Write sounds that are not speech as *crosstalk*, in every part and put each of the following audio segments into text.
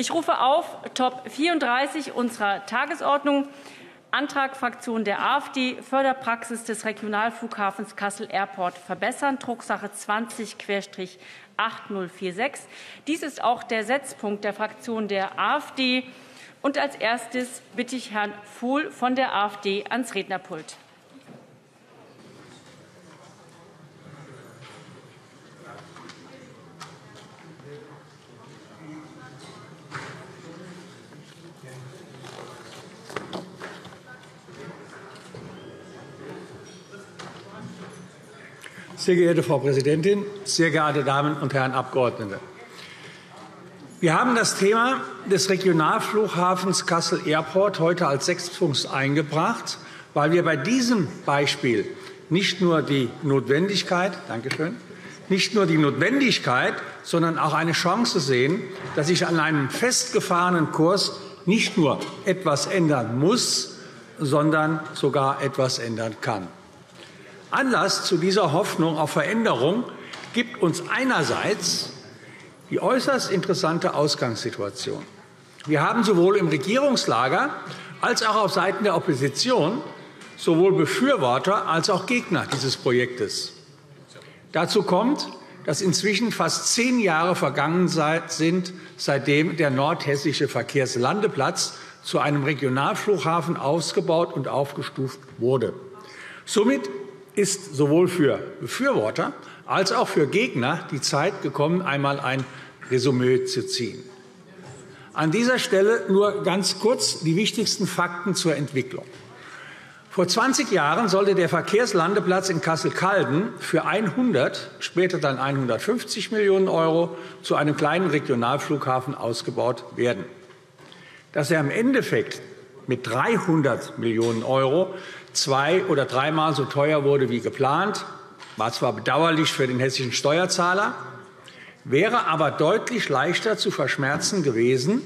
Ich rufe auf Top 34 unserer Tagesordnung Antrag Fraktion der AfD, Förderpraxis des Regionalflughafens Kassel Airport verbessern, Drucksache 20-8046. Dies ist auch der Setzpunkt der Fraktion der AfD. Und als erstes bitte ich Herrn Vohl von der AfD ans Rednerpult. Sehr geehrte Frau Präsidentin, sehr geehrte Damen und Herren Abgeordnete! Wir haben das Thema des Regionalflughafens Kassel Airport heute als Sechspunkt eingebracht, weil wir bei diesem Beispiel nicht nur die Notwendigkeit, Dankeschön, nicht nur die Notwendigkeit, sondern auch eine Chance sehen, dass sich an einem festgefahrenen Kurs nicht nur etwas ändern muss, sondern sogar etwas ändern kann. Anlass zu dieser Hoffnung auf Veränderung gibt uns einerseits die äußerst interessante Ausgangssituation. Wir haben sowohl im Regierungslager als auch auf Seiten der Opposition sowohl Befürworter als auch Gegner dieses Projektes. Dazu kommt, dass inzwischen fast zehn Jahre vergangen sind, seitdem der nordhessische Verkehrslandeplatz zu einem Regionalflughafen ausgebaut und aufgestuft wurde. Somit ist sowohl für Befürworter als auch für Gegner die Zeit gekommen, einmal ein Resümee zu ziehen. An dieser Stelle nur ganz kurz die wichtigsten Fakten zur Entwicklung. Vor 20 Jahren sollte der Verkehrslandeplatz in Kassel-Calden für 100, später dann 150 Millionen € zu einem kleinen Regionalflughafen ausgebaut werden. Dass er im Endeffekt mit 300 Millionen € zwei- oder dreimal so teuer wurde wie geplant. War zwar bedauerlich für den hessischen Steuerzahler, wäre aber deutlich leichter zu verschmerzen gewesen,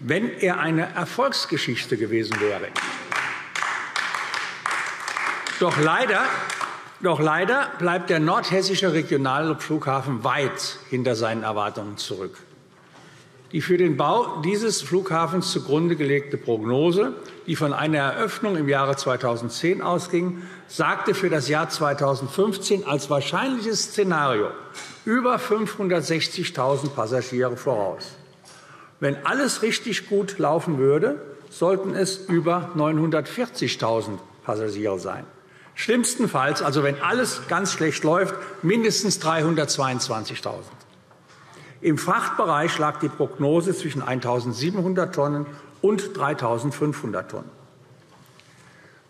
wenn er eine Erfolgsgeschichte gewesen wäre. Doch leider, doch leider bleibt der nordhessische Regionalflughafen weit hinter seinen Erwartungen zurück. Die für den Bau dieses Flughafens zugrunde gelegte Prognose die von einer Eröffnung im Jahre 2010 ausging, sagte für das Jahr 2015 als wahrscheinliches Szenario über 560.000 Passagiere voraus. Wenn alles richtig gut laufen würde, sollten es über 940.000 Passagiere sein. Schlimmstenfalls, also wenn alles ganz schlecht läuft, mindestens 322.000. Im Frachtbereich lag die Prognose zwischen 1.700 Tonnen und 3.500 Tonnen.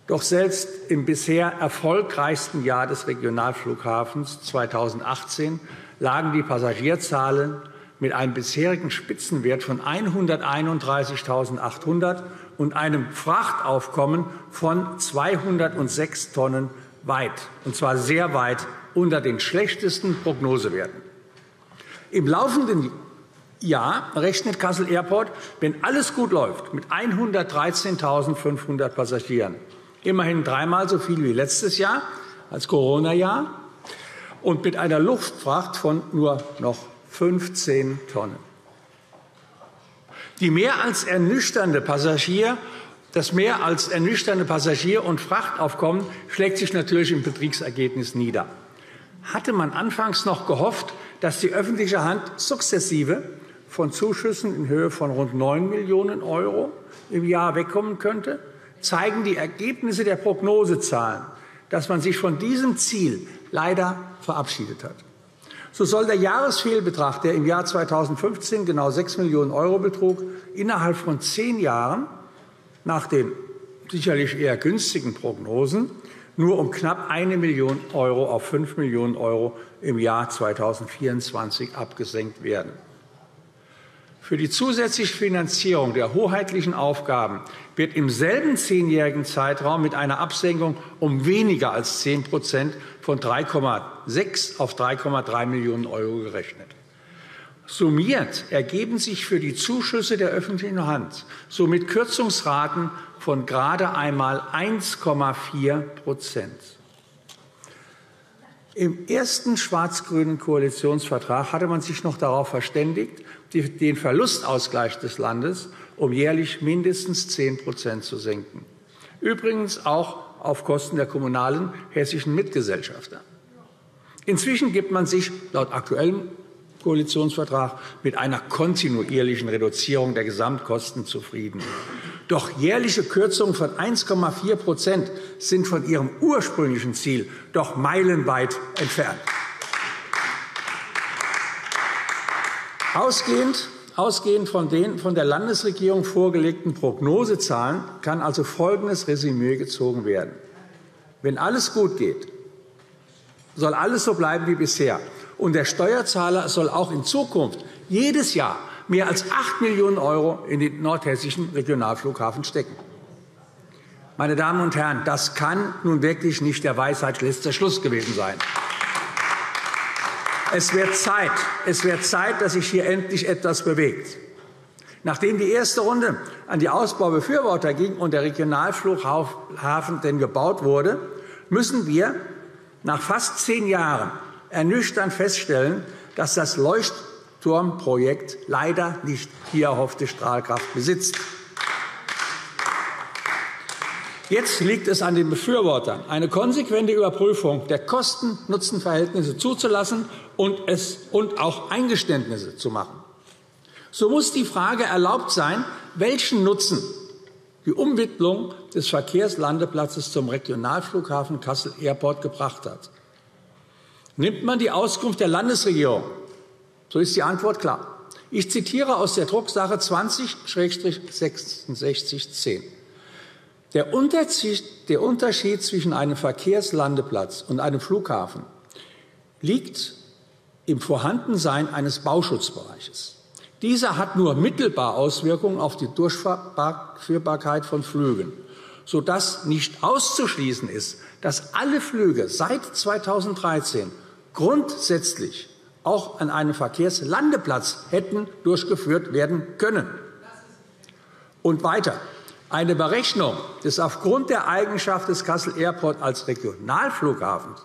Doch selbst im bisher erfolgreichsten Jahr des Regionalflughafens 2018 lagen die Passagierzahlen mit einem bisherigen Spitzenwert von 131.800 und einem Frachtaufkommen von 206 Tonnen weit, und zwar sehr weit unter den schlechtesten Prognosewerten. Im laufenden ja, rechnet Kassel Airport, wenn alles gut läuft, mit 113.500 Passagieren. Immerhin dreimal so viel wie letztes Jahr als Corona-Jahr und mit einer Luftfracht von nur noch 15 Tonnen. Die mehr als ernüchternde Passagier das mehr als ernüchternde Passagier- und Frachtaufkommen schlägt sich natürlich im Betriebsergebnis nieder. Hatte man anfangs noch gehofft, dass die öffentliche Hand sukzessive von Zuschüssen in Höhe von rund 9 Millionen € im Jahr wegkommen könnte, zeigen die Ergebnisse der Prognosezahlen, dass man sich von diesem Ziel leider verabschiedet hat. So soll der Jahresfehlbetrag, der im Jahr 2015 genau 6 Millionen € betrug, innerhalb von zehn Jahren nach den sicherlich eher günstigen Prognosen nur um knapp 1 Million € auf 5 Millionen € im Jahr 2024 abgesenkt werden. Für die zusätzliche Finanzierung der hoheitlichen Aufgaben wird im selben zehnjährigen Zeitraum mit einer Absenkung um weniger als 10% von 3,6 auf 3,3 Millionen € gerechnet. Summiert ergeben sich für die Zuschüsse der öffentlichen Hand somit Kürzungsraten von gerade einmal 1,4% Im ersten schwarz-grünen Koalitionsvertrag hatte man sich noch darauf verständigt, den Verlustausgleich des Landes um jährlich mindestens 10 Prozent zu senken. Übrigens auch auf Kosten der kommunalen hessischen Mitgesellschafter. Inzwischen gibt man sich laut aktuellem Koalitionsvertrag mit einer kontinuierlichen Reduzierung der Gesamtkosten zufrieden. Doch jährliche Kürzungen von 1,4 Prozent sind von ihrem ursprünglichen Ziel doch meilenweit entfernt. Ausgehend, ausgehend von den von der Landesregierung vorgelegten Prognosezahlen kann also folgendes Resümee gezogen werden. Wenn alles gut geht, soll alles so bleiben wie bisher. Und der Steuerzahler soll auch in Zukunft jedes Jahr mehr als 8 Millionen € in den nordhessischen Regionalflughafen stecken. Meine Damen und Herren, das kann nun wirklich nicht der Weisheit letzter Schluss gewesen sein. Es wird Zeit, es wird Zeit, dass sich hier endlich etwas bewegt. Nachdem die erste Runde an die Ausbaubefürworter ging und der Regionalflughafen denn gebaut wurde, müssen wir nach fast zehn Jahren ernüchternd feststellen, dass das Leuchtturmprojekt leider nicht die erhoffte Strahlkraft besitzt. Jetzt liegt es an den Befürwortern, eine konsequente Überprüfung der Kosten-Nutzen-Verhältnisse zuzulassen und, es, und auch Eingeständnisse zu machen. So muss die Frage erlaubt sein, welchen Nutzen die Umwidmung des Verkehrslandeplatzes zum Regionalflughafen Kassel Airport gebracht hat. Nimmt man die Auskunft der Landesregierung, so ist die Antwort klar. Ich zitiere aus der Drucksache 20-6610. Der Unterschied zwischen einem Verkehrslandeplatz und einem Flughafen liegt im Vorhandensein eines Bauschutzbereiches. Dieser hat nur mittelbar Auswirkungen auf die Durchführbarkeit von Flügen, sodass nicht auszuschließen ist, dass alle Flüge seit 2013 grundsätzlich auch an einem Verkehrslandeplatz hätten durchgeführt werden können. Und weiter. Eine Berechnung des aufgrund der Eigenschaft des Kassel Airport als Regionalflughafen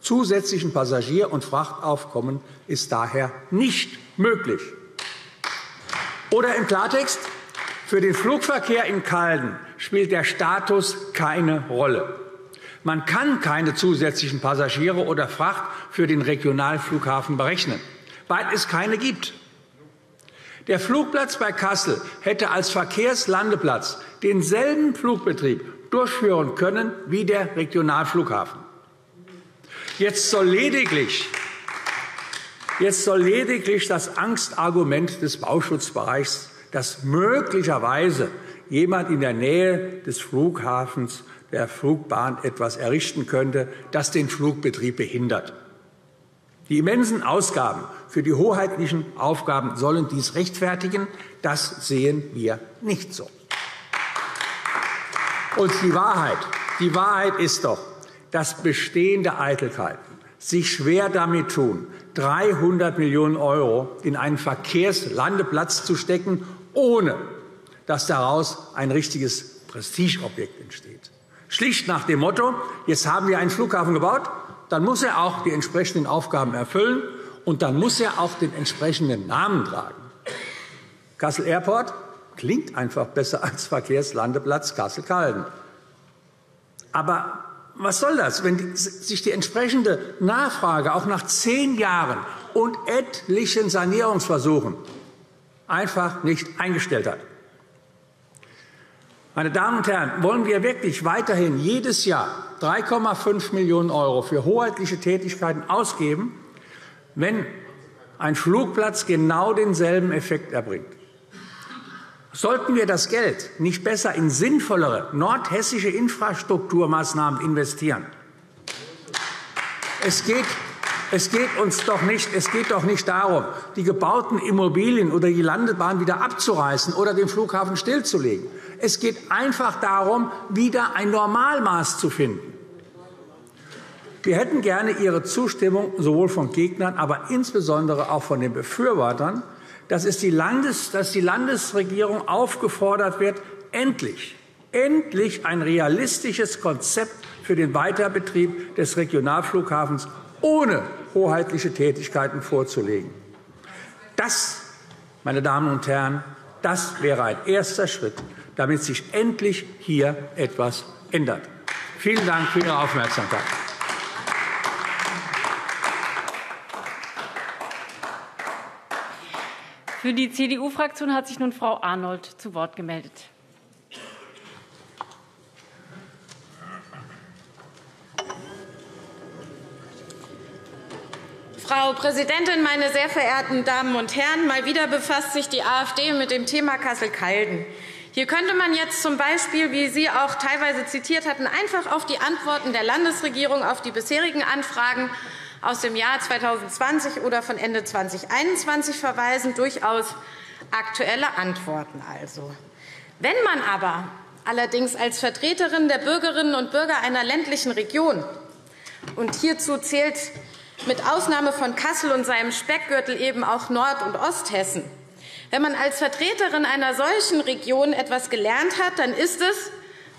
zusätzlichen Passagier- und Frachtaufkommen ist daher nicht möglich. Oder im Klartext, für den Flugverkehr in Calden spielt der Status keine Rolle. Man kann keine zusätzlichen Passagiere oder Fracht für den Regionalflughafen berechnen, weil es keine gibt. Der Flugplatz bei Kassel hätte als Verkehrslandeplatz denselben Flugbetrieb durchführen können wie der Regionalflughafen. Jetzt soll lediglich Jetzt soll lediglich das Angstargument des Bauschutzbereichs, dass möglicherweise jemand in der Nähe des Flughafens der Flugbahn etwas errichten könnte, das den Flugbetrieb behindert. Die immensen Ausgaben für die hoheitlichen Aufgaben sollen dies rechtfertigen. Das sehen wir nicht so. Und die Wahrheit, die Wahrheit ist doch, dass bestehende Eitelkeiten sich schwer damit tun, 300 Millionen € in einen Verkehrslandeplatz zu stecken, ohne dass daraus ein richtiges Prestigeobjekt entsteht. Schlicht nach dem Motto, jetzt haben wir einen Flughafen gebaut, dann muss er auch die entsprechenden Aufgaben erfüllen, und dann muss er auch den entsprechenden Namen tragen. Kassel Airport klingt einfach besser *laughs* als Verkehrslandeplatz Kassel-Calden. Aber was soll das, wenn sich die entsprechende Nachfrage auch nach zehn Jahren und etlichen Sanierungsversuchen einfach nicht eingestellt hat? Meine Damen und Herren, wollen wir wirklich weiterhin jedes Jahr 3,5 Millionen € für hoheitliche Tätigkeiten ausgeben, wenn ein Flugplatz genau denselben Effekt erbringt? Sollten wir das Geld nicht besser in sinnvollere nordhessische Infrastrukturmaßnahmen investieren? Es geht, es geht uns doch nicht, es geht doch nicht darum, die gebauten Immobilien oder die Landebahn wieder abzureißen oder den Flughafen stillzulegen. Es geht einfach darum, wieder ein Normalmaß zu finden. Wir hätten gerne Ihre Zustimmung sowohl von Gegnern, aber insbesondere auch von den Befürwortern, dass, die, Landes-, dass die Landesregierung aufgefordert wird, endlich, endlich ein realistisches Konzept für den Weiterbetrieb des Regionalflughafens ohne hoheitliche Tätigkeiten vorzulegen. Das, meine Damen und Herren, das wäre ein erster Schritt, damit sich endlich hier etwas ändert. Vielen Dank für Ihre Aufmerksamkeit. Für die CDU-Fraktion hat sich nun Frau Arnold zu Wort gemeldet. Frau Präsidentin, meine sehr verehrten Damen und Herren! Mal wieder befasst sich die AfD mit dem Thema Kassel-Calden. Hier könnte man jetzt zum Beispiel, wie Sie auch teilweise zitiert hatten, einfach auf die Antworten der Landesregierung auf die bisherigen Anfragen aus dem Jahr 2020 oder von Ende 2021 verweisen, durchaus aktuelle Antworten also. Wenn man aber allerdings als Vertreterin der Bürgerinnen und Bürger einer ländlichen Region und hierzu zählt mit Ausnahme von Kassel und seinem Speckgürtel eben auch Nord- und Osthessen. Wenn man als Vertreterin einer solchen Region etwas gelernt hat, dann ist es,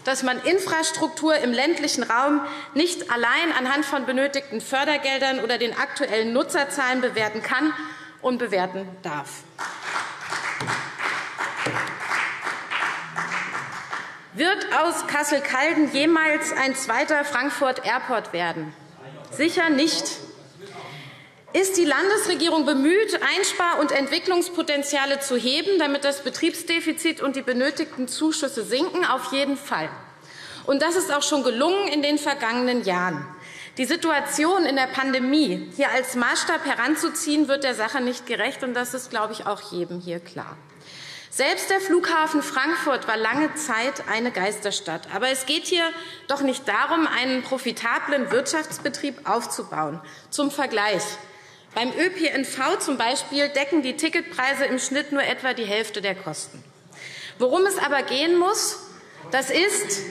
dass man Infrastruktur im ländlichen Raum nicht allein anhand von benötigten Fördergeldern oder den aktuellen Nutzerzahlen bewerten kann und bewerten darf. Wird aus Kassel-Calden jemals ein zweiter Frankfurt Airport werden? Sicher nicht. Ist die Landesregierung bemüht, Einspar- und Entwicklungspotenziale zu heben, damit das Betriebsdefizit und die benötigten Zuschüsse sinken? Auf jeden Fall. Und das ist auch schon gelungen in den vergangenen Jahren. Die Situation in der Pandemie hier als Maßstab heranzuziehen, wird der Sache nicht gerecht. Und das ist, glaube ich, auch jedem hier klar. Selbst der Flughafen Frankfurt war lange Zeit eine Geisterstadt. Aber es geht hier doch nicht darum, einen profitablen Wirtschaftsbetrieb aufzubauen. Zum Vergleich. Beim ÖPNV zum Beispiel decken die Ticketpreise im Schnitt nur etwa die Hälfte der Kosten. Worum es aber gehen muss, das ist,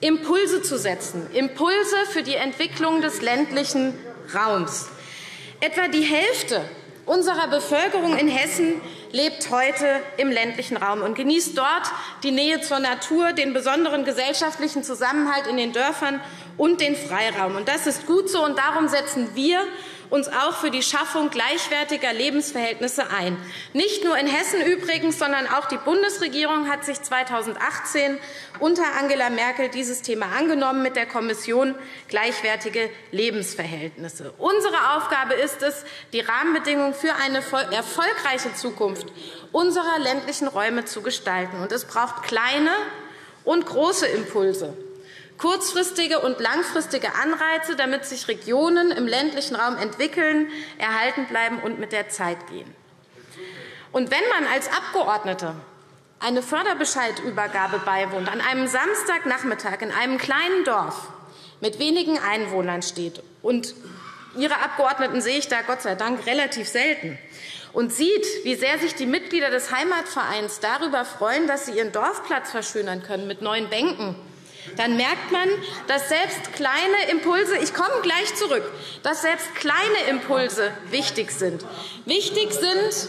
Impulse zu setzen, Impulse für die Entwicklung des ländlichen Raums. Etwa die Hälfte unserer Bevölkerung in Hessen lebt heute im ländlichen Raum und genießt dort die Nähe zur Natur, den besonderen gesellschaftlichen Zusammenhalt in den Dörfern und den Freiraum. Das ist gut so, und darum setzen wir uns auch für die Schaffung gleichwertiger Lebensverhältnisse ein. Nicht nur in Hessen übrigens, sondern auch die Bundesregierung hat sich 2018 unter Angela Merkel dieses Thema angenommen mit der Kommission Gleichwertige Lebensverhältnisse. Unsere Aufgabe ist es, die Rahmenbedingungen für eine erfolgreiche Zukunft unserer ländlichen Räume zu gestalten. Und es braucht kleine und große Impulse kurzfristige und langfristige Anreize, damit sich Regionen im ländlichen Raum entwickeln, erhalten bleiben und mit der Zeit gehen. Und wenn man als Abgeordnete eine Förderbescheidübergabe beiwohnt, an einem Samstagnachmittag in einem kleinen Dorf mit wenigen Einwohnern steht, und Ihre Abgeordneten sehe ich da Gott sei Dank relativ selten, und sieht, wie sehr sich die Mitglieder des Heimatvereins darüber freuen, dass sie ihren Dorfplatz verschönern können mit neuen Bänken dann merkt man, dass selbst kleine Impulse, ich komme gleich zurück, dass selbst kleine Impulse wichtig sind. Wichtig sind,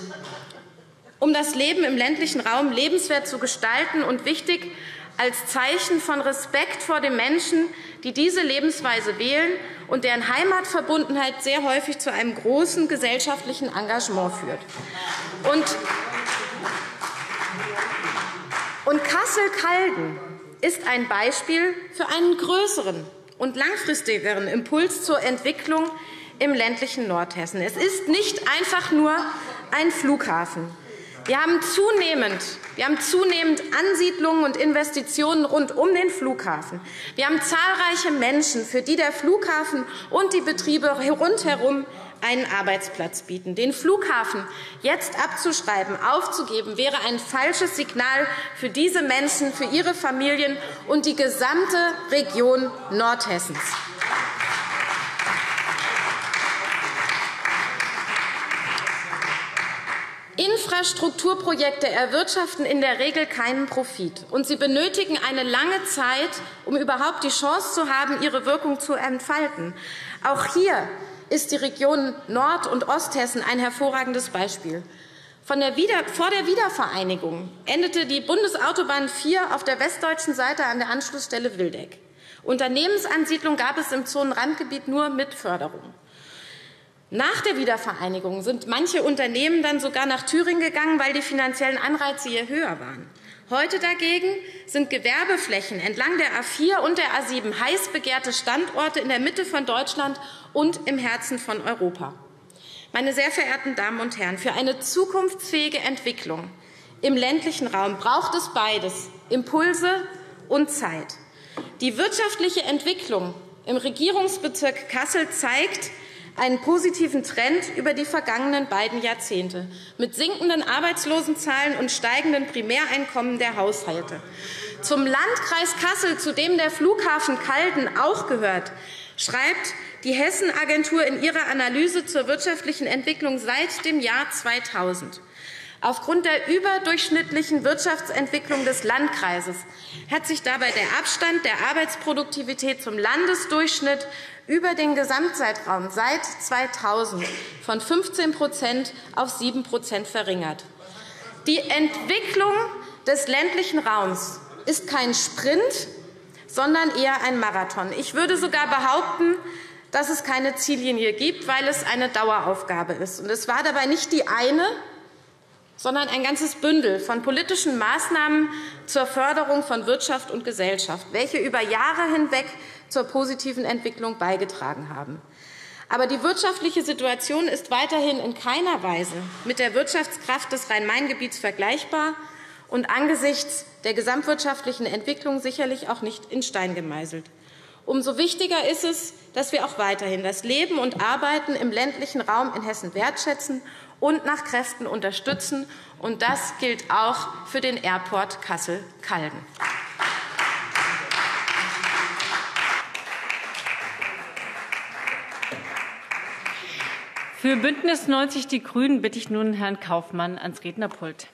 um das Leben im ländlichen Raum lebenswert zu gestalten und wichtig als Zeichen von Respekt vor den Menschen, die diese Lebensweise wählen und deren Heimatverbundenheit sehr häufig zu einem großen gesellschaftlichen Engagement führt. Und, Kassel-Calden ist ein Beispiel für einen größeren und langfristigeren Impuls zur Entwicklung im ländlichen Nordhessen. Es ist nicht einfach nur ein Flughafen. Wir haben zunehmend, wir haben zunehmend Ansiedlungen und Investitionen rund um den Flughafen. Wir haben zahlreiche Menschen, für die der Flughafen und die Betriebe rundherum einen Arbeitsplatz bieten. Den Flughafen jetzt abzuschreiben, aufzugeben, wäre ein falsches Signal für diese Menschen, für ihre Familien und die gesamte Region Nordhessens. Infrastrukturprojekte erwirtschaften in der Regel keinen Profit, und sie benötigen eine lange Zeit, um überhaupt die Chance zu haben, ihre Wirkung zu entfalten. Auch hier ist die Region Nord- und Osthessen ein hervorragendes Beispiel. Der Wieder vor der Wiedervereinigung endete die Bundesautobahn 4 auf der westdeutschen Seite an der Anschlussstelle Wildeck. Unternehmensansiedlung gab es im Zonenrandgebiet nur mit Förderung. Nach der Wiedervereinigung sind manche Unternehmen dann sogar nach Thüringen gegangen, weil die finanziellen Anreize hier höher waren. Heute dagegen sind Gewerbeflächen entlang der A 4 und der A 7 heiß begehrte Standorte in der Mitte von Deutschland und im Herzen von Europa. Meine sehr verehrten Damen und Herren, für eine zukunftsfähige Entwicklung im ländlichen Raum braucht es beides, Impulse und Zeit. Die wirtschaftliche Entwicklung im Regierungsbezirk Kassel zeigt, einen positiven Trend über die vergangenen beiden Jahrzehnte mit sinkenden Arbeitslosenzahlen und steigenden Primäreinkommen der Haushalte. Zum Landkreis Kassel, zu dem der Flughafen Calden auch gehört, schreibt die Hessenagentur in ihrer Analyse zur wirtschaftlichen Entwicklung seit dem Jahr 2000. Aufgrund der überdurchschnittlichen Wirtschaftsentwicklung des Landkreises hat sich dabei der Abstand der Arbeitsproduktivität zum Landesdurchschnitt über den Gesamtzeitraum seit 2000 von 15% auf 7% verringert. Die Entwicklung des ländlichen Raums ist kein Sprint, sondern eher ein Marathon. Ich würde sogar behaupten, dass es keine Ziellinie gibt, weil es eine Daueraufgabe ist. Es war dabei nicht die eine, sondern ein ganzes Bündel von politischen Maßnahmen zur Förderung von Wirtschaft und Gesellschaft, welche über Jahre hinweg zur positiven Entwicklung beigetragen haben. Aber die wirtschaftliche Situation ist weiterhin in keiner Weise mit der Wirtschaftskraft des Rhein-Main-Gebiets vergleichbar und angesichts der gesamtwirtschaftlichen Entwicklung sicherlich auch nicht in Stein gemeißelt. Umso wichtiger ist es, dass wir auch weiterhin das Leben und Arbeiten im ländlichen Raum in Hessen wertschätzen und nach Kräften unterstützen. Und das gilt auch für den Airport Kassel-Calden. Für Bündnis 90 Die Grünen bitte ich nun Herrn Kaufmann ans Rednerpult.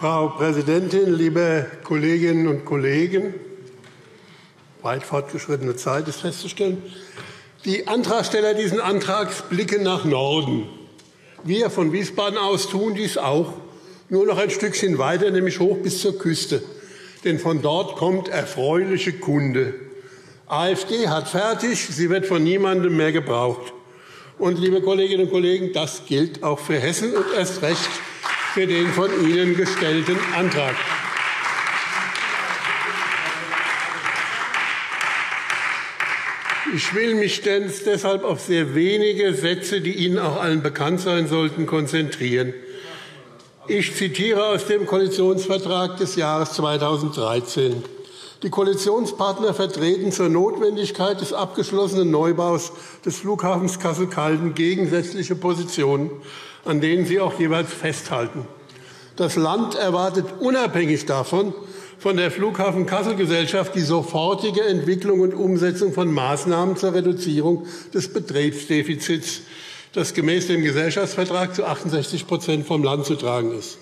Frau Präsidentin, liebe Kolleginnen und Kollegen! Weit fortgeschrittene Zeit ist festzustellen. Die Antragsteller dieses Antrags blicken nach Norden. Wir von Wiesbaden aus tun dies auch, nur noch ein Stückchen weiter, nämlich hoch bis zur Küste. Denn von dort kommt erfreuliche Kunde. AfD hat fertig, sie wird von niemandem mehr gebraucht. Und, liebe Kolleginnen und Kollegen, das gilt auch für Hessen und erst recht für den von Ihnen gestellten Antrag. Ich will mich deshalb auf sehr wenige Sätze, die Ihnen auch allen bekannt sein sollten, konzentrieren. Ich zitiere aus dem Koalitionsvertrag des Jahres 2013. Die Koalitionspartner vertreten zur Notwendigkeit des abgeschlossenen Neubaus des Flughafens Kassel-Calden gegensätzliche Positionen, an denen sie auch jeweils festhalten. Das Land erwartet unabhängig davon, von der Flughafen Kassel Gesellschaft die sofortige Entwicklung und Umsetzung von Maßnahmen zur Reduzierung des Betriebsdefizits, das gemäß dem Gesellschaftsvertrag zu 68% vom Land zu tragen ist.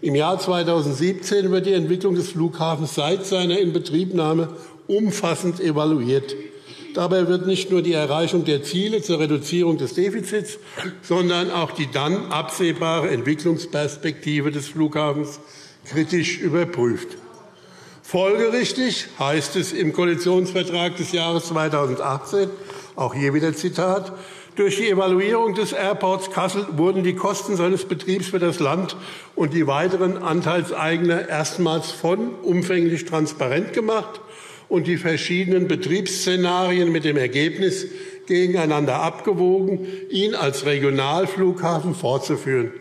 Im Jahr 2017 wird die Entwicklung des Flughafens seit seiner Inbetriebnahme umfassend evaluiert. Dabei wird nicht nur die Erreichung der Ziele zur Reduzierung des Defizits, sondern auch die dann absehbare Entwicklungsperspektive des Flughafens kritisch überprüft. Folgerichtig heißt es im Koalitionsvertrag des Jahres 2018, auch hier wieder Zitat, durch die Evaluierung des Airports Kassel wurden die Kosten seines Betriebs für das Land und die weiteren Anteilseigner erstmals von umfänglich transparent gemacht und die verschiedenen Betriebsszenarien mit dem Ergebnis gegeneinander abgewogen, ihn als Regionalflughafen fortzuführen.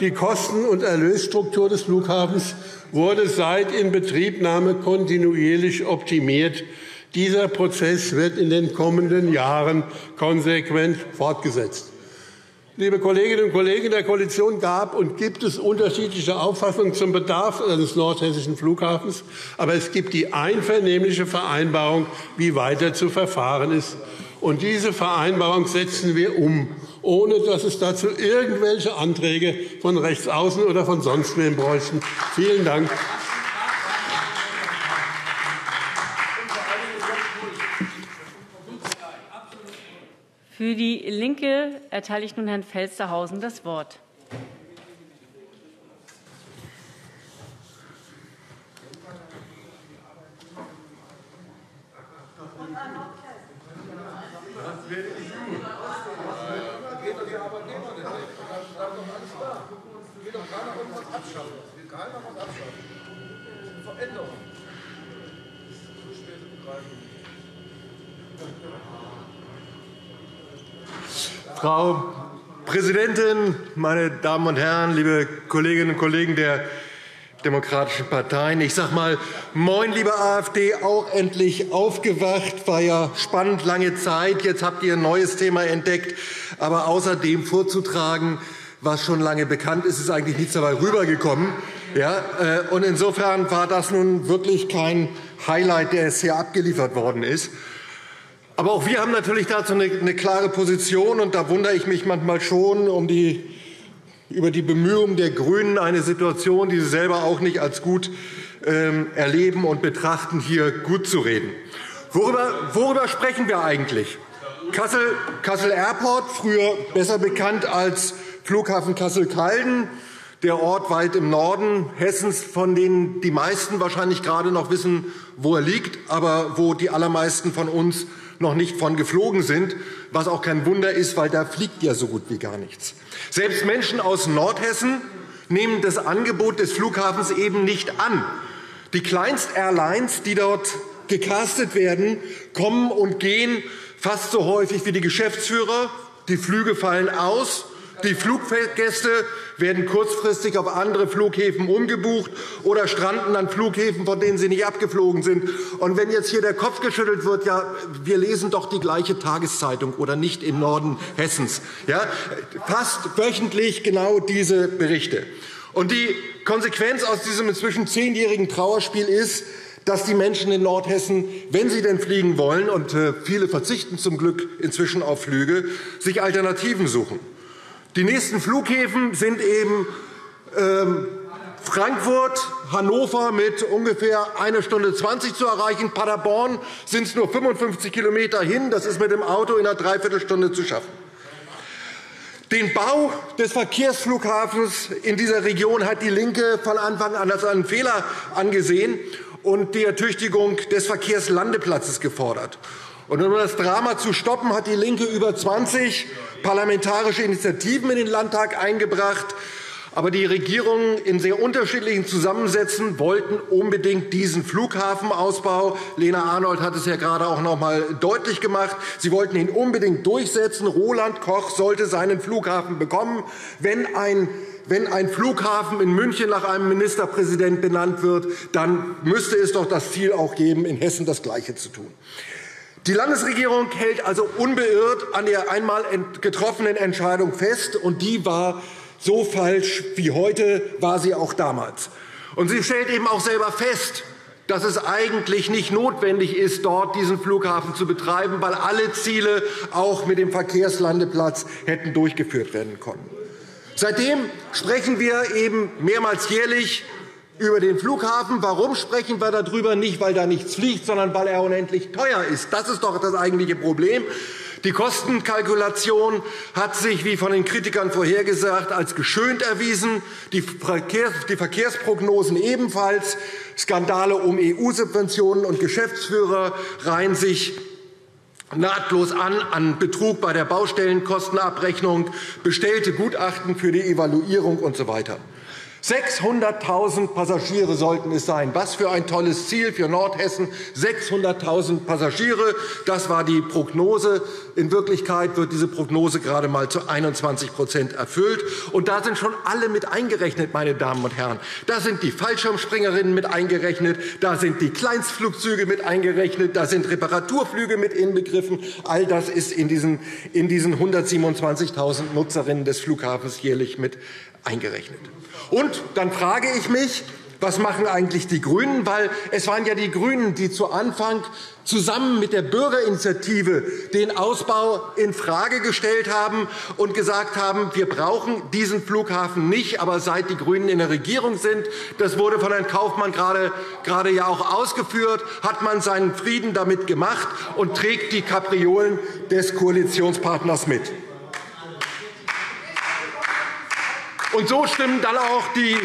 Die Kosten- und Erlösstruktur des Flughafens wurde seit Inbetriebnahme kontinuierlich optimiert. Dieser Prozess wird in den kommenden Jahren konsequent fortgesetzt. Liebe Kolleginnen und Kollegen der Koalition gab und gibt es unterschiedliche Auffassungen zum Bedarf eines nordhessischen Flughafens. Aber es gibt die einvernehmliche Vereinbarung, wie weiter zu verfahren ist. Und diese Vereinbarung setzen wir um, ohne dass es dazu irgendwelche Anträge von rechts außen oder von sonst wem bräuchten. Vielen Dank. Für die LINKE erteile ich nun Herrn Felstehausen das Wort. Frau Präsidentin, meine Damen und Herren, liebe Kolleginnen und Kollegen der demokratischen Parteien! Ich sage mal Moin, liebe AfD, auch endlich aufgewacht. War ja spannend lange Zeit. Jetzt habt ihr ein neues Thema entdeckt. Aber außerdem vorzutragen, was schon lange bekannt ist, ist eigentlich nichts dabei rübergekommen. Ja, äh, und insofern war das nun wirklich kein Highlight, der es hier abgeliefert worden ist. Aber auch wir haben natürlich dazu eine, klare Position. Und da wundere ich mich manchmal schon um die, über die Bemühungen der GRÜNEN, eine Situation, die sie selber auch nicht als gut ähm, erleben und betrachten, hier gut zu reden. Worüber, worüber sprechen wir eigentlich? Kassel, Kassel Airport, früher besser bekannt als Flughafen Kassel-Calden, der Ort weit im Norden Hessens, von denen die meisten wahrscheinlich gerade noch wissen, wo er liegt, aber wo die allermeisten von uns noch nicht von geflogen sind, was auch kein Wunder ist, weil da fliegt ja so gut wie gar nichts. Selbst Menschen aus Nordhessen nehmen das Angebot des Flughafens eben nicht an. Die Kleinst-Airlines, die dort gecastet werden, kommen und gehen fast so häufig wie die Geschäftsführer. Die Flüge fallen aus. Die Fluggäste werden kurzfristig auf andere Flughäfen umgebucht oder stranden an Flughäfen, von denen sie nicht abgeflogen sind. Und wenn jetzt hier der Kopf geschüttelt wird, ja, wir lesen doch die gleiche Tageszeitung oder nicht im Norden Hessens. Ja, fast wöchentlich genau diese Berichte. Und die Konsequenz aus diesem inzwischen zehnjährigen Trauerspiel ist, dass die Menschen in Nordhessen, wenn sie denn fliegen wollen, und äh, viele verzichten zum Glück inzwischen auf Flüge, sich Alternativen suchen. Die nächsten Flughäfen sind eben ähm, Frankfurt, Hannover mit ungefähr 1 Stunde 20 zu erreichen. Paderborn sind es nur 55 Kilometer hin. Das ist mit dem Auto in einer Dreiviertelstunde zu schaffen. Den Bau des Verkehrsflughafens in dieser Region hat DIE LINKE von Anfang an als einen Fehler angesehen und die Ertüchtigung des Verkehrslandeplatzes gefordert. Und um das Drama zu stoppen, hat DIE LINKE über 20 parlamentarische Initiativen in den Landtag eingebracht. Aber die Regierungen in sehr unterschiedlichen Zusammensätzen wollten unbedingt diesen Flughafenausbau. Lena Arnold hat es ja gerade auch noch einmal deutlich gemacht. Sie wollten ihn unbedingt durchsetzen. Roland Koch sollte seinen Flughafen bekommen. Wenn ein wenn ein Flughafen in München nach einem Ministerpräsident benannt wird, dann müsste es doch das Ziel auch geben, in Hessen das Gleiche zu tun. Die Landesregierung hält also unbeirrt an der einmal getroffenen Entscheidung fest, und die war so falsch wie heute, war sie auch damals. Und sie stellt eben auch selber fest, dass es eigentlich nicht notwendig ist, dort diesen Flughafen zu betreiben, weil alle Ziele auch mit dem Verkehrslandeplatz hätten durchgeführt werden können. Seitdem sprechen wir eben mehrmals jährlich über den Flughafen. Warum sprechen wir darüber? Nicht, weil da nichts fliegt, sondern weil er unendlich teuer ist. Das ist doch das eigentliche Problem. Die Kostenkalkulation hat sich, wie von den Kritikern vorhergesagt, als geschönt erwiesen, die, Verkehrsprognosen ebenfalls. Skandale um EU-Subventionen und Geschäftsführer reihen sich nahtlos an an Betrug bei der Baustellenkostenabrechnung, bestellte Gutachten für die Evaluierung usw. So 600.000 Passagiere sollten es sein. Was für ein tolles Ziel für Nordhessen. 600.000 Passagiere, das war die Prognose. In Wirklichkeit wird diese Prognose gerade einmal zu 21% erfüllt. Und da sind schon alle mit eingerechnet, meine Damen und Herren. Da sind die Fallschirmspringerinnen mit eingerechnet, da sind die Kleinstflugzeuge mit eingerechnet, da sind Reparaturflüge mit inbegriffen. All das ist in diesen, in diesen 127.000 Nutzerinnen des Flughafens jährlich mit eingerechnet. Und dann frage ich mich, Was machen eigentlich die GRÜNEN? Weil es waren ja die GRÜNEN, die zu Anfang zusammen mit der Bürgerinitiative den Ausbau infrage gestellt haben und gesagt haben, wir brauchen diesen Flughafen nicht. Aber seit die GRÜNEN in der Regierung sind, das wurde von Herrn Kaufmann gerade, gerade ja auch ausgeführt, hat man seinen Frieden damit gemacht und trägt die Kapriolen des Koalitionspartners mit. Und so stimmen dann auch die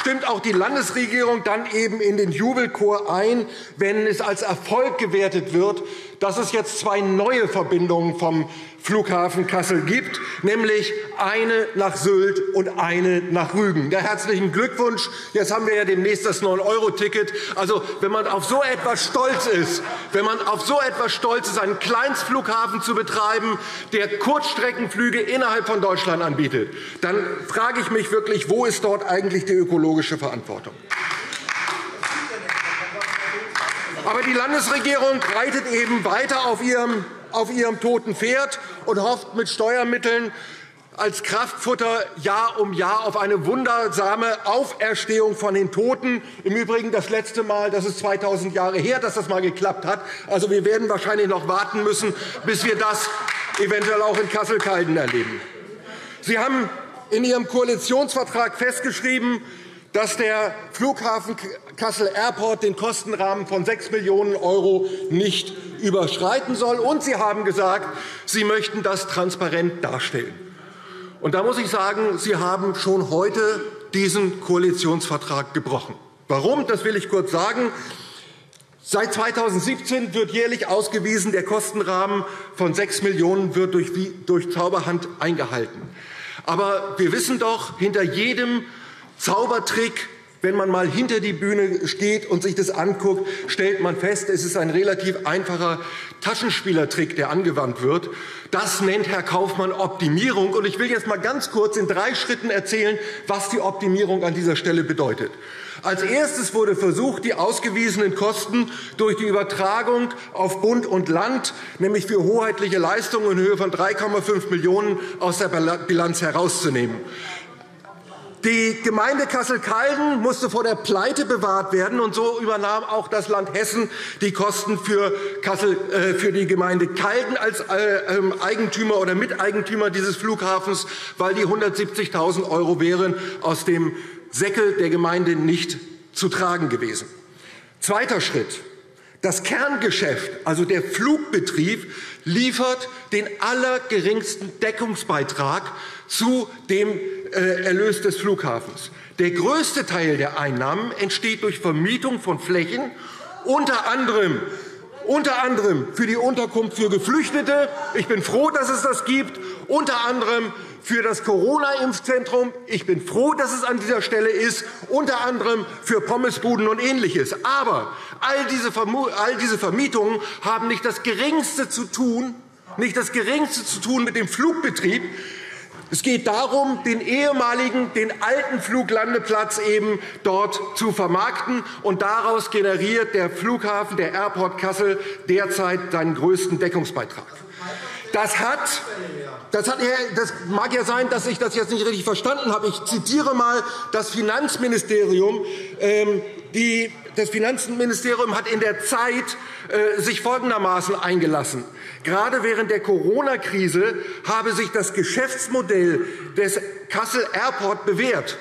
stimmt auch die Landesregierung dann eben in den Jubelchor ein, wenn es als Erfolg gewertet wird, dass es jetzt zwei neue Verbindungen vom Flughafen Kassel gibt, nämlich eine nach Sylt und eine nach Rügen. Ja, herzlichen Glückwunsch. Jetzt haben wir ja demnächst das 9-Euro-Ticket. Also, wenn man auf so etwas stolz ist, wenn man auf so etwas stolz ist, einen Kleinstflughafen zu betreiben, der Kurzstreckenflüge innerhalb von Deutschland anbietet, dann frage ich mich wirklich, wo ist dort eigentlich die ökologische Verantwortung? Aber die Landesregierung reitet eben weiter auf ihrem, auf ihrem toten Pferd und hofft mit Steuermitteln als Kraftfutter Jahr um Jahr auf eine wundersame Auferstehung von den Toten. Im Übrigen das letzte Mal, das ist 2000 Jahre her, dass das mal geklappt hat. Also wir werden wahrscheinlich noch warten müssen, bis wir das eventuell auch in Kassel-Calden erleben. Sie haben in Ihrem Koalitionsvertrag festgeschrieben, dass der Flughafen Kassel Airport den Kostenrahmen von 6 Millionen € nicht überschreiten soll. Und Sie haben gesagt, Sie möchten das transparent darstellen. Und da muss ich sagen, Sie haben schon heute diesen Koalitionsvertrag gebrochen. Warum? Das will ich kurz sagen. Seit 2017 wird jährlich ausgewiesen, der Kostenrahmen von 6 Millionen € wird durch, Zauberhand eingehalten. Aber wir wissen doch, hinter jedem Zaubertrick wenn man mal hinter die Bühne steht und sich das anguckt, stellt man fest, es ist ein relativ einfacher Taschenspielertrick, der angewandt wird. Das nennt Herr Kaufmann Optimierung. Und ich will jetzt mal ganz kurz in drei Schritten erzählen, was die Optimierung an dieser Stelle bedeutet. Als erstes wurde versucht, die ausgewiesenen Kosten durch die Übertragung auf Bund und Land, nämlich für hoheitliche Leistungen in Höhe von 3,5 Millionen € aus der Bilanz herauszunehmen. Die Gemeinde Kassel-Calden musste vor der Pleite bewahrt werden, und so übernahm auch das Land Hessen die Kosten für, Kassel, äh, für die Gemeinde Calden als äh, ähm, Eigentümer oder Miteigentümer dieses Flughafens, weil die 170.000 € wären aus dem Säckel der Gemeinde nicht zu tragen gewesen. Zweiter Schritt. Das Kerngeschäft, also der Flugbetrieb, liefert den allergeringsten Deckungsbeitrag zu dem äh, Erlös des Flughafens. Der größte Teil der Einnahmen entsteht durch Vermietung von Flächen, unter anderem unter anderem für die Unterkunft für Geflüchtete. Ich bin froh, dass es das gibt. Unter anderem für das Corona-Impfzentrum. Ich bin froh, dass es an dieser Stelle ist. Unter anderem für Pommesbuden und Ähnliches. Aber all diese, all diese Vermietungen haben nicht das Geringste zu tun, nicht das Geringste zu tun mit dem Flugbetrieb, es geht darum, den ehemaligen, den alten Fluglandeplatz eben dort zu vermarkten. Und daraus generiert der Flughafen, der Airport Kassel, derzeit seinen größten Deckungsbeitrag. Das, hat, das, hat, das mag ja sein, dass ich das jetzt nicht richtig verstanden habe. Ich zitiere mal das Finanzministerium. Ähm, die, das Finanzministerium hat in der Zeit äh, sich folgendermaßen eingelassen. Gerade während der Corona-Krise habe sich das Geschäftsmodell des Kassel Airport bewährt.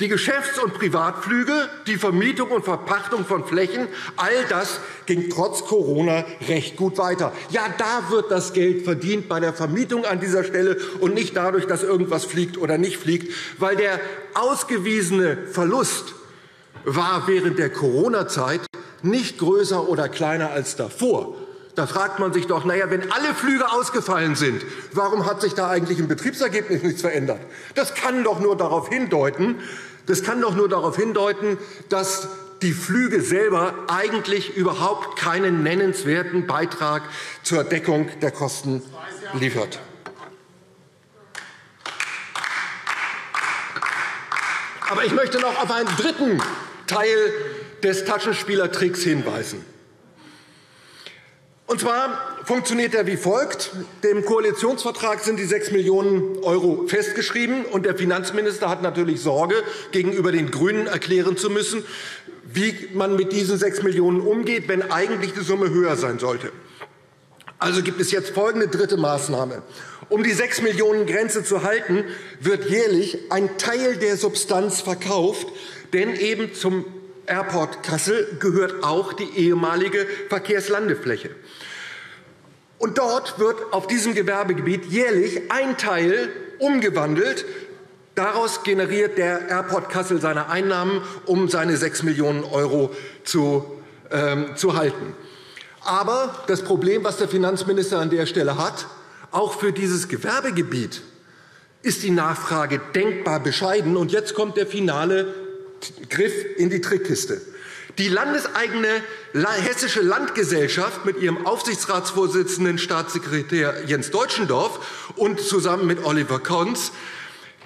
Die Geschäfts- und Privatflüge, die Vermietung und Verpachtung von Flächen, all das ging trotz Corona recht gut weiter. Ja, da wird das Geld verdient bei der Vermietung an dieser Stelle und nicht dadurch, dass irgendwas fliegt oder nicht fliegt, weil der ausgewiesene Verlust war während der Corona-Zeit nicht größer oder kleiner als davor. Da fragt man sich doch, naja, wenn alle Flüge ausgefallen sind, warum hat sich da eigentlich im Betriebsergebnis nichts verändert? Das kann doch nur darauf hindeuten, das kann doch nur darauf hindeuten, dass die Flüge selber eigentlich überhaupt keinen nennenswerten Beitrag zur Deckung der Kosten liefert. Aber ich möchte noch auf einen dritten Teil des Taschenspielertricks hinweisen. Und zwar funktioniert er wie folgt. Dem Koalitionsvertrag sind die 6 Millionen € festgeschrieben. und Der Finanzminister hat natürlich Sorge, gegenüber den GRÜNEN erklären zu müssen, wie man mit diesen 6 Millionen € umgeht, wenn eigentlich die Summe höher sein sollte. Also gibt es jetzt folgende dritte Maßnahme. Um die 6 Millionen € Grenze zu halten, wird jährlich ein Teil der Substanz verkauft, denn eben zum Airport Kassel gehört auch die ehemalige Verkehrslandefläche. Und dort wird auf diesem Gewerbegebiet jährlich ein Teil umgewandelt. Daraus generiert der Airport Kassel seine Einnahmen, um seine 6 Millionen € zu, ähm, zu halten. Aber das Problem, das der Finanzminister an der Stelle hat, auch für dieses Gewerbegebiet ist die Nachfrage denkbar bescheiden. Und jetzt kommt der finale Griff in die Trickkiste. Die landeseigene Hessische Landgesellschaft mit ihrem Aufsichtsratsvorsitzenden Staatssekretär Jens Deutschendorf und zusammen mit Oliver Kons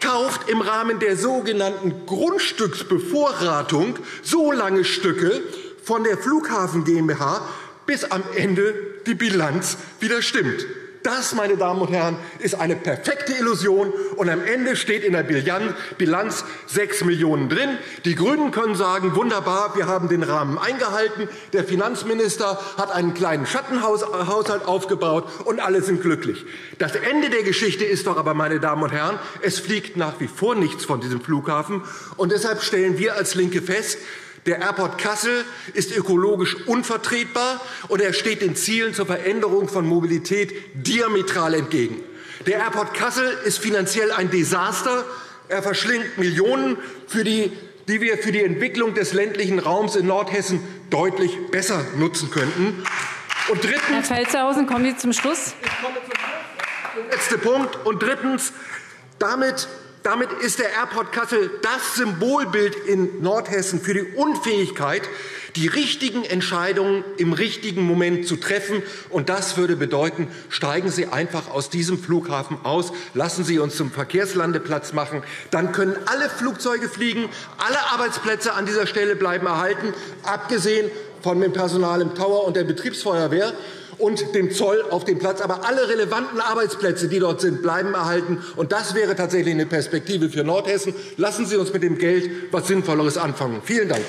kauft im Rahmen der sogenannten Grundstücksbevorratung so lange Stücke von der Flughafen GmbH, bis am Ende die Bilanz wieder stimmt. Das, meine Damen und Herren, ist eine perfekte Illusion. Und am Ende steht in der Bilanz 6 Millionen € drin. Die GRÜNEN können sagen, wunderbar, wir haben den Rahmen eingehalten. Der Finanzminister hat einen kleinen Schattenhaushalt aufgebaut, und alle sind glücklich. Das Ende der Geschichte ist doch aber, meine Damen und Herren, es fliegt nach wie vor nichts von diesem Flughafen. Und deshalb stellen wir als LINKE fest, der Airport Kassel ist ökologisch unvertretbar, und er steht den Zielen zur Veränderung von Mobilität diametral entgegen. Der Airport Kassel ist finanziell ein Desaster. Er verschlingt Millionen, die, die wir für die Entwicklung des ländlichen Raums in Nordhessen deutlich besser nutzen könnten. Und drittens, Herr Felstehausen, kommen Sie zum Schluss. Ich komme zum Schluss. Letzter Punkt. Und drittens, damit damit ist der Airport Kassel das Symbolbild in Nordhessen für die Unfähigkeit, die richtigen Entscheidungen im richtigen Moment zu treffen. Und das würde bedeuten, steigen Sie einfach aus diesem Flughafen aus, lassen Sie uns zum Verkehrslandeplatz machen. Dann können alle Flugzeuge fliegen, alle Arbeitsplätze an dieser Stelle bleiben erhalten, abgesehen von dem Personal im Tower und der Betriebsfeuerwehr und dem Zoll auf dem Platz. Aber alle relevanten Arbeitsplätze, die dort sind, bleiben erhalten. Und das wäre tatsächlich eine Perspektive für Nordhessen. Lassen Sie uns mit dem Geld etwas Sinnvolleres anfangen. Vielen Dank.